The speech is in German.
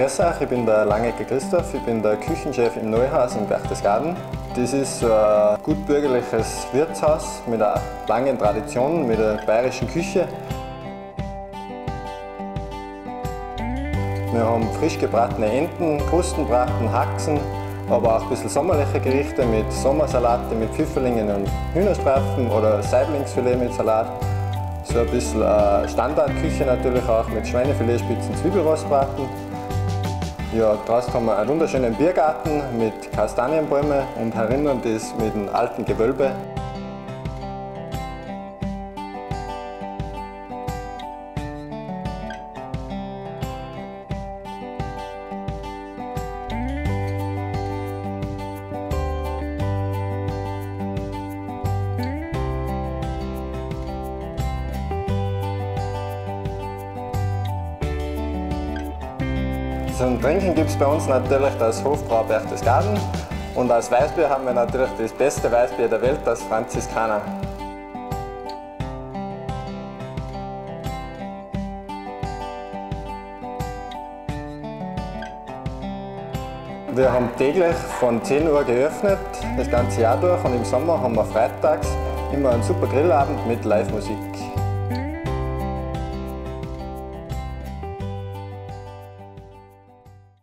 Grüß euch, ich bin der Langecker Christoph, ich bin der Küchenchef im Neuhaus in Berchtesgaden. Das ist ein gut bürgerliches Wirtshaus mit einer langen Tradition, mit der bayerischen Küche. Wir haben frisch gebratene Enten, Krustenbraten, Haxen, aber auch ein bisschen sommerliche Gerichte mit Sommersalate mit Pfifferlingen und Hühnerstreifen oder Saiblingsfilet mit Salat. So ein bisschen Standardküche natürlich auch mit Schweinefilet, Spitzen, Zwiebelrostbraten. Ja, draußen haben wir einen wunderschönen Biergarten mit Kastanienbäumen und herinnen das mit einem alten Gewölbe. Zum Trinken gibt es bei uns natürlich das Hofbrau Berchtesgaden und als Weißbier haben wir natürlich das beste Weißbier der Welt, das Franziskaner. Wir haben täglich von 10 Uhr geöffnet, das ganze Jahr durch und im Sommer haben wir freitags immer einen super Grillabend mit Live-Musik.